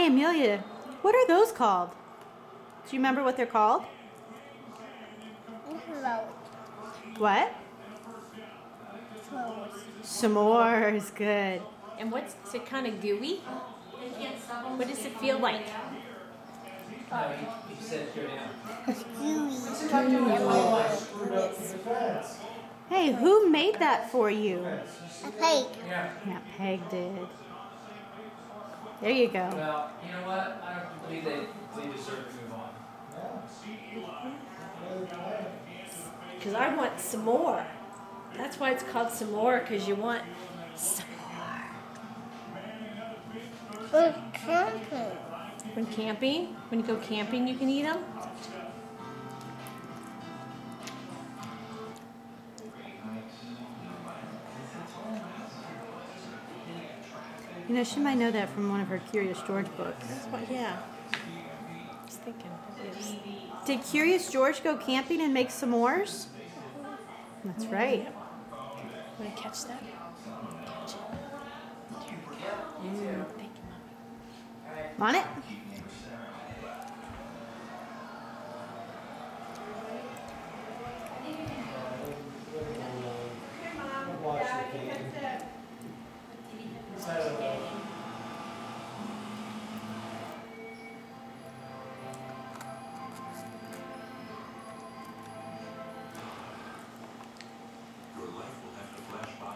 Hey, Amelia, what are those called? Do you remember what they're called? Float. What? Float. S'mores. Good. And what's is it kind of gooey? What does it feel like? No, you, you said go down. Hey, who made that for you? A pig. Yeah. Yeah, Peg did. There you go. Well, you know what? I don't believe they, they deserve to move on. Because I want some more. That's why it's called some more. Because you want some more. We're camping. When camping, when you go camping, you can eat them. You know, she might know that from one of her Curious George books. What, yeah. I was thinking. Yes. Did Curious George go camping and make s'mores? That's right. Want to catch that? Catch it. We go. Mm. Thank you, Mom. On it?